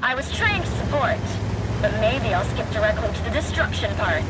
I was trying to support, but maybe I'll skip directly to the destruction part.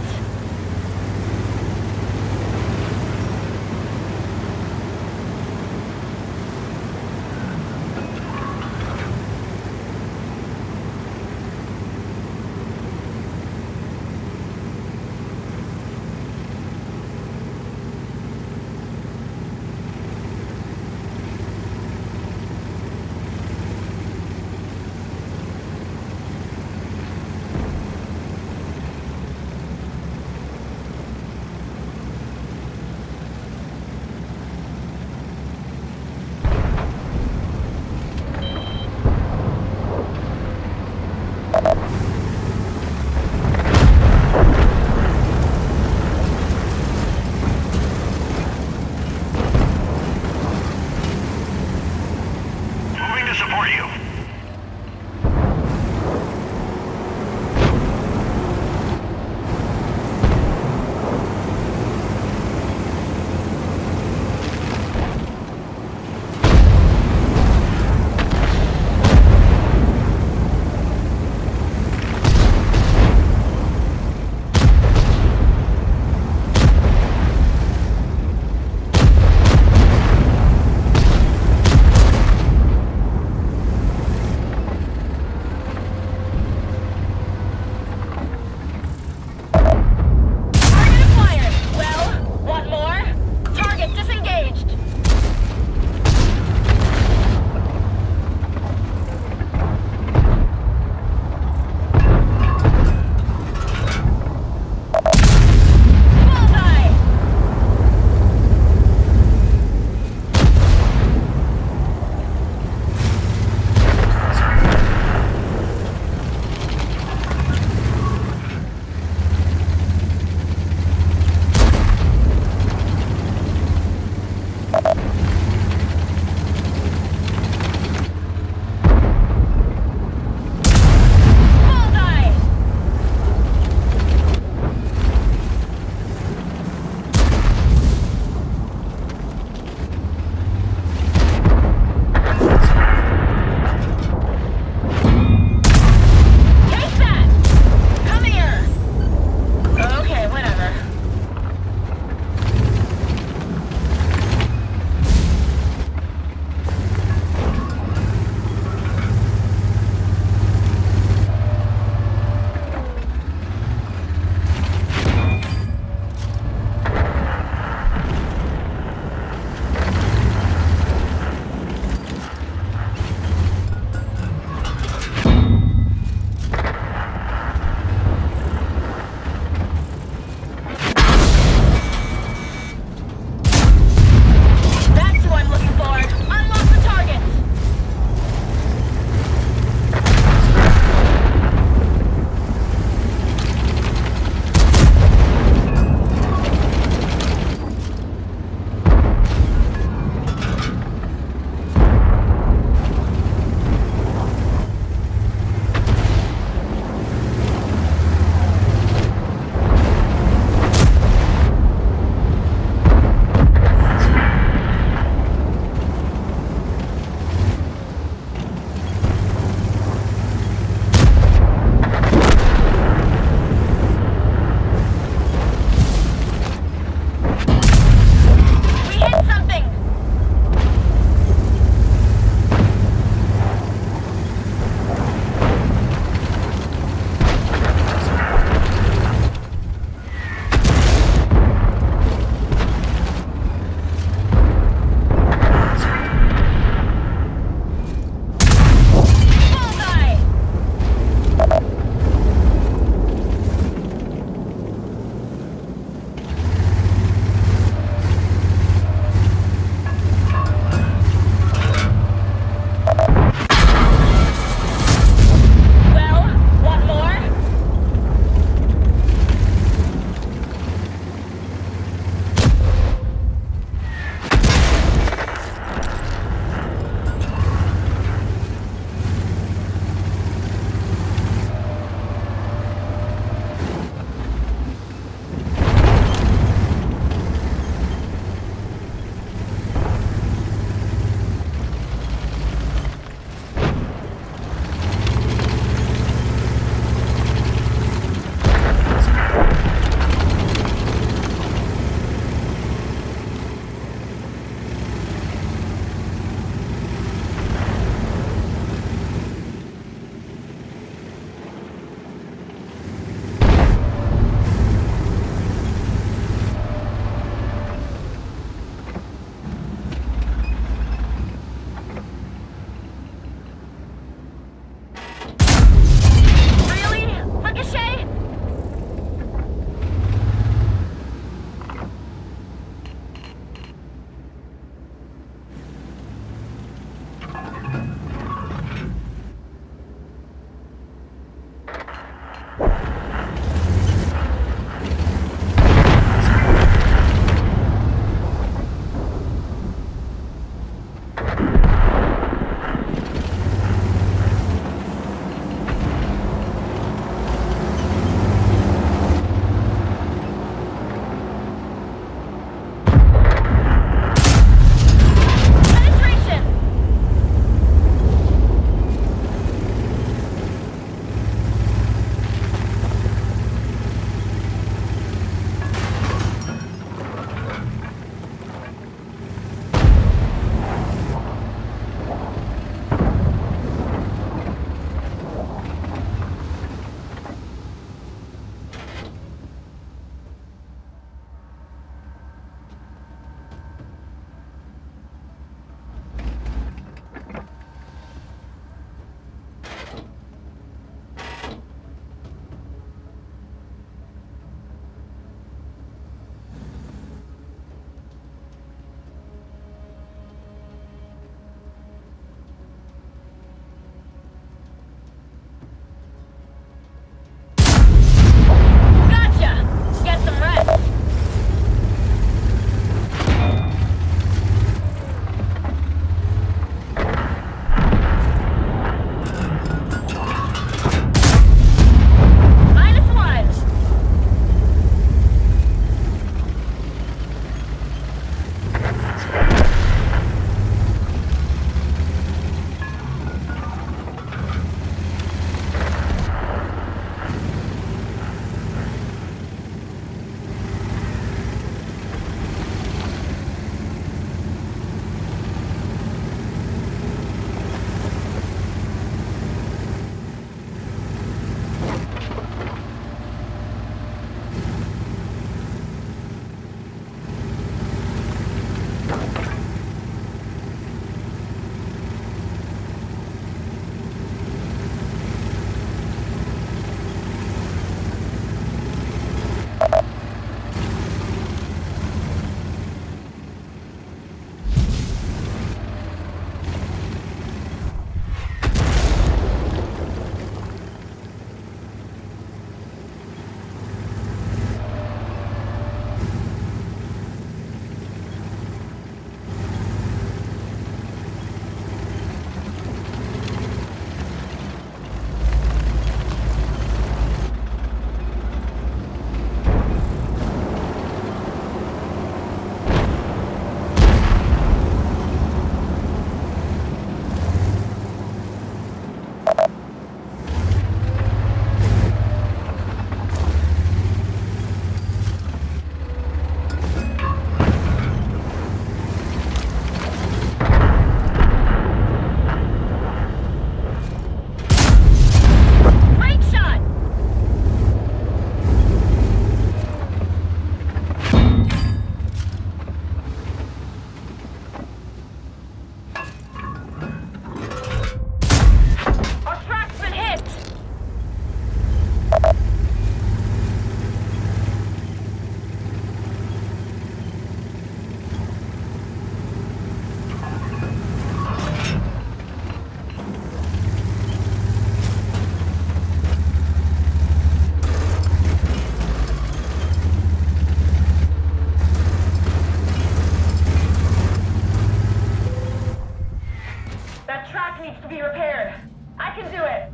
That track needs to be repaired. I can do it.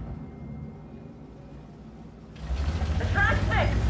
The track's fixed.